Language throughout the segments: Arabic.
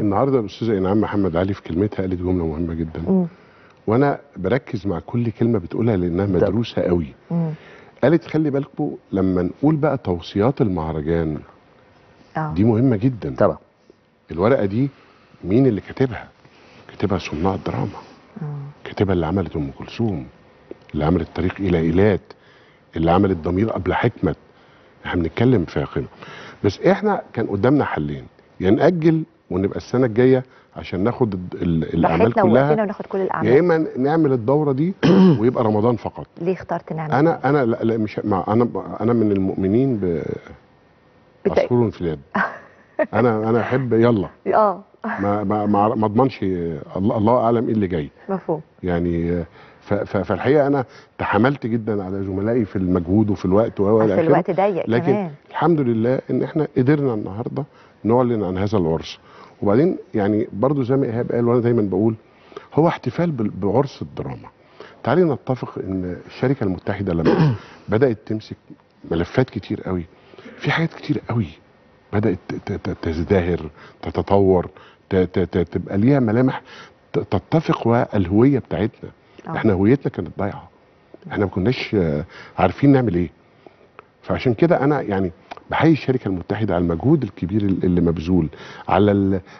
النهارده الاستاذه إنعام محمد علي في كلمتها قالت جملة مهمة جدا. مم. وأنا بركز مع كل كلمة بتقولها لأنها مدروسة قوي. مم. قالت خلي بالكم لما نقول بقى توصيات المهرجان آه. دي مهمة جدا. طبعا. الورقة دي مين اللي كاتبها؟ كاتبها صناع الدراما. كاتبها اللي عملت أم كلثوم اللي عملت طريق إلى إيلات اللي عملت ضمير قبل حكمت. إحنا بنتكلم في قيمه بس إحنا كان قدامنا حلين. يا نأجل ونبقى السنة الجاية عشان ناخد ال- ال- الأعمال كلها. وناخد كل يا الاعمال إما نعمل الدورة دي ويبقى رمضان فقط. ليه اخترت نعمل؟ أنا أنا لا, لا مش مع أنا أنا من المؤمنين ب عصفور في اليد. أنا أنا أحب يلا. آه. ما ما ما ما أضمنش الله, الله أعلم إيه اللي جاي. مفهوم. يعني فالحقيقة أنا تحملت جدا على زملائي في المجهود وفي الوقت و أصل الوقت ضيق لكن كمان. الحمد لله إن إحنا قدرنا النهارده نعلن عن هذا العرس. وبعدين يعني برضو زي ما إيهاب قال وأنا دايما بقول هو احتفال بعرس الدراما. تعالي نتفق إن الشركة المتحدة لما بدأت تمسك ملفات كتير قوي. في حاجات كتير قوي بدأت تزدهر تتطور تبقى ليها ملامح تتفق والهوية بتاعتنا. آه. إحنا هويتنا كانت ضايعة. إحنا ما كناش آه، عارفين نعمل إيه. فعشان كده أنا يعني بحيي الشركة المتحدة على المجهود الكبير اللي مبذول على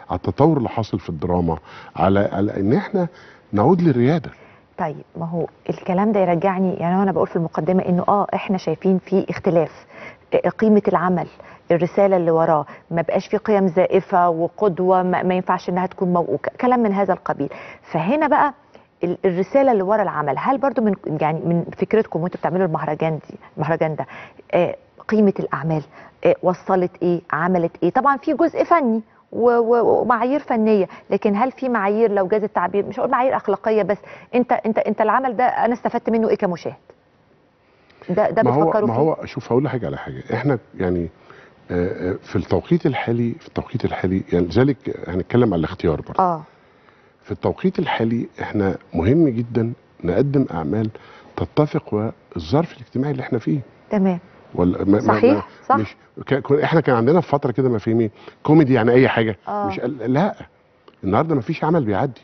على التطور اللي حاصل في الدراما على على ان إحنا نعود للريادة. طيب ما هو الكلام ده يرجعني يعني أنا بقول في المقدمة انه آه إحنا شايفين في اختلاف. آه، قيمة العمل الرسالة اللي وراه ما بقاش في قيم زائفة وقدوة ما, ما ينفعش انها تكون مو... كلام من هذا القبيل. فهنا بقى الرسالة اللي ورا العمل. هل برضو من يعني من فكرتكم وانتوا بتعملوا المهرجان دي المهرجان ده آه، قيمة الأعمال؟ آه، وصلت إيه؟ عملت إيه؟ طبعا في جزء فني ومعايير فنية لكن هل في معايير لو جاز التعبير؟ مش هقول معايير أخلاقية بس أنت أنت أنت العمل ده أنا استفدت منه إيه كمشاهد؟ ده ده ما هو ما هو شوف هقول لحاجه على حاجة. إحنا يعني آه، في التوقيت الحالي في التوقيت الحالي يعني لذلك هنتكلم على الاختيار برضه. آه. في التوقيت الحالي إحنا مهم جدا نقدم أعمال تتفق والظرف الاجتماعي اللي إحنا فيه. تمام. ولا ما صحيح، صح. مش إحنا كان عندنا في فترة كده مفاهيم كوميدي يعني أي حاجة. آه. مش لا. النهارده مفيش عمل بيعدي.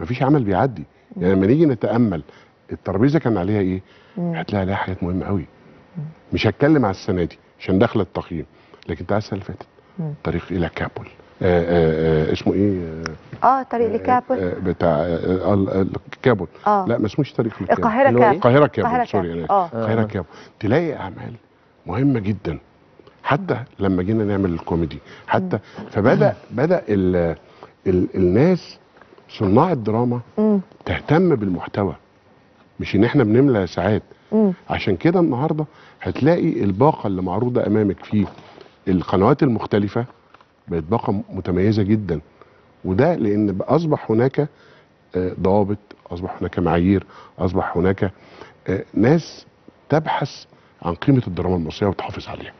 مفيش عمل بيعدي. يعني لما نيجي نتأمل الترابيزة كان عليها إيه. هتلاقي عليها حاجات مهمة قوي مش هتكلم على السنة دي عشان داخله التقييم. لكن تعال السنة اللي فاتت. طريق إلى كابول. اسمه إيه؟ آه آه طريق آه بتاع آه آه آه كابول. آه. لا ما اسموش طريق لكابول القاهرة إيه؟ كابل القاهرة القاهرة كابول sorry كابل. أنا آه. القاهرة كابول. تلاقي أعمال مهمة جدا. حتى لما جينا نعمل الكوميدي حتى فبدأ بدأ ال ال الناس صناع الدراما. تهتم بالمحتوى. مش إن إحنا بنملى ساعات. عشان كده النهارده هتلاقي الباقة اللي معروضة أمامك في القنوات المختلفة بقت باقة متميزة جدا. وده لأن أصبح هناك آه، ضوابط أصبح هناك معايير أصبح هناك آه، ناس تبحث عن قيمة الدراما المصرية وتحافظ عليها.